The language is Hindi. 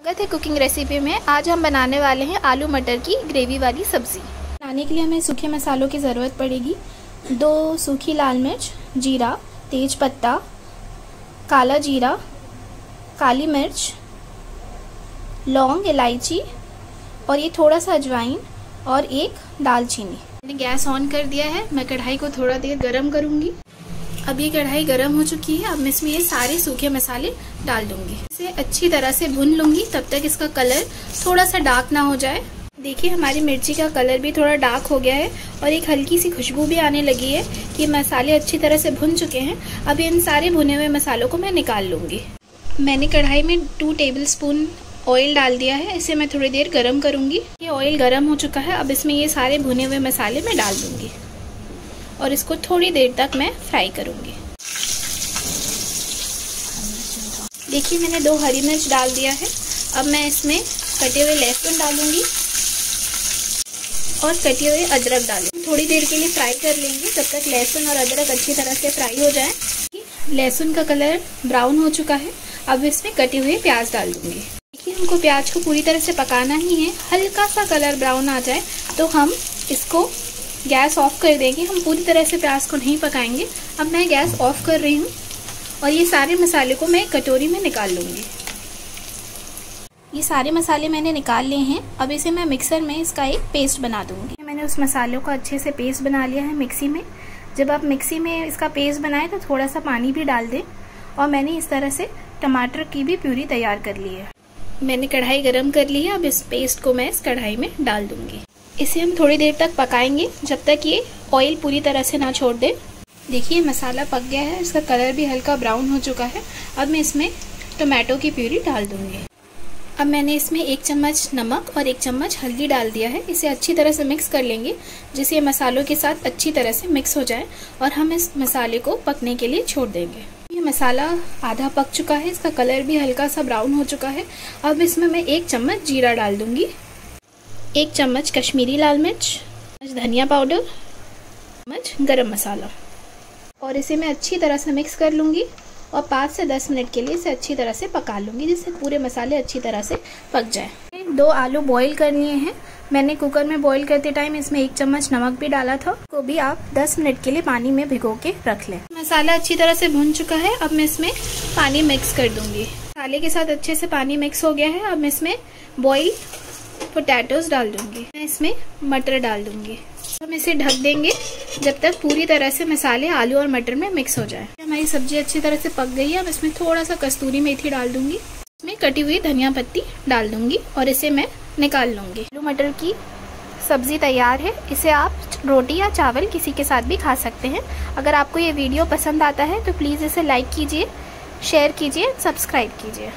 स्वागत है कुकिंग रेसिपी में। आज हम बनाने वाले हैं आलू मटर की ग्रेवी वाली सब्ज़ी। बनाने के लिए हमें सूखे मसालों की ज़रूरत पड़ेगी। दो सूखी लाल मिर्च, जीरा, तेज पत्ता, काला जीरा, काली मिर्च, लौंग, इलायची और ये थोड़ा सा अजवाइन और एक दालचीनी। मैंने गैस ऑन कर दिया है। मैं कढ़ाई को थोड़ा देर गर्म करूँगी। अब ये कढ़ाई गर्म हो चुकी है, अब मैं इसमें ये सारे सूखे मसाले डाल दूँगी। इसे अच्छी तरह से भून लूँगी, तब तक इसका कलर थोड़ा सा डार्क ना हो जाए। देखिए, हमारी मिर्ची का कलर भी थोड़ा डार्क हो गया है और एक हल्की सी खुशबू भी आने लगी है कि मसाले अच्छी तरह से भुन चुके हैं। अब इन सारे भुने हुए मसालों को मैं निकाल लूँगी। मैंने कढ़ाई में टू टेबल स्पून ऑयल डाल दिया है, इसे मैं थोड़ी देर गर्म करूँगी। ये ऑयल गर्म हो चुका है, अब इसमें ये सारे भुने हुए मसाले मैं डाल दूँगी। और इसको थोड़ी देर तक मैं फ्राई करूँगी। देखिए, मैंने दो हरी मिर्च डाल दिया है। अब मैं इसमें कटे हुए लहसुन डालूँगी और कटे हुए अदरक डालूँगी। थोड़ी देर के लिए फ्राई कर लेंगे तब तक लहसुन और अदरक अच्छी तरह से फ्राई हो जाए। लहसुन का कलर ब्राउन हो चुका है। अब इसमें कटे हुए प्याज डाल दूँगी। देखिए, हमको प्याज को पूरी तरह से पकाना ही है। हल्का सा कलर ब्राउन आ जाए तो हम इसको गैस ऑफ़ कर देंगे। हम पूरी तरह से प्याज को नहीं पकाएँगे। अब मैं गैस ऑफ़ कर रही हूँ और ये सारे मसाले को मैं कटोरी में निकाल लूँगी। ये सारे मसाले मैंने निकाल लिए हैं। अब इसे मैं मिक्सर में इसका एक पेस्ट बना दूँगी। मैंने उस मसालों का अच्छे से पेस्ट बना लिया है मिक्सी में। जब आप मिक्सी में इसका पेस्ट बनाएँ तो थोड़ा सा पानी भी डाल दें और मैंने इस तरह से टमाटर की भी प्यूरी तैयार कर ली है। मैंने कढ़ाई गरम कर ली है। अब इस पेस्ट को मैं इस कढ़ाई में डाल दूँगी। इसे हम थोड़ी देर तक पकाएँगे, जब तक ये ऑयल पूरी तरह से ना छोड़ दे। देखिए, मसाला पक गया है, इसका कलर भी हल्का ब्राउन हो चुका है। अब मैं इसमें टोमेटो की प्यूरी डाल दूँगी। अब मैंने इसमें एक चम्मच नमक और एक चम्मच हल्दी डाल दिया है। इसे अच्छी तरह से मिक्स कर लेंगे, जिससे ये मसालों के साथ अच्छी तरह से मिक्स हो जाए और हम इस मसाले को पकने के लिए छोड़ देंगे। ये मसाला आधा पक चुका है, इसका कलर भी हल्का सा ब्राउन हो चुका है। अब इसमें मैं एक चम्मच जीरा डाल दूँगी। एक चम्मच कश्मीरी लाल मिर्च चम्मच धनिया पाउडर चम्मच गरम मसाला। और इसे मैं अच्छी तरह से मिक्स कर लूँगी और पाँच से दस मिनट के लिए इसे अच्छी तरह से पका लूँगी जिससे पूरे मसाले अच्छी तरह से पक जाए। दो आलू बॉईल कर लिए हैं। मैंने कुकर में बॉईल करते टाइम इसमें एक चम्मच नमक भी डाला था। को भी आप 10 मिनट के लिए पानी में भिगो के रख लें। मसाला अच्छी तरह से भुन चुका है। अब मैं इसमें पानी मिक्स कर दूँगी। मसाले के साथ अच्छे से पानी मिक्स हो गया है। अब मैं इसमें बॉईल पोटैटोज डाल दूँगी। मैं इसमें मटर डाल दूँगी। हम इसे ढक देंगे, जब तक पूरी तरह से मसाले आलू और मटर में मिक्स हो जाए। हमारी सब्ज़ी अच्छी तरह से पक गई है? अब इसमें थोड़ा सा कस्तूरी मेथी डाल दूँगी। इसमें कटी हुई धनिया पत्ती डाल दूँगी और इसे मैं निकाल लूँगी। आलू मटर की सब्ज़ी तैयार है। इसे आप रोटी या चावल किसी के साथ भी खा सकते हैं। अगर आपको ये वीडियो पसंद आता है तो प्लीज़ इसे लाइक कीजिए शेयर कीजिए सब्सक्राइब कीजिए।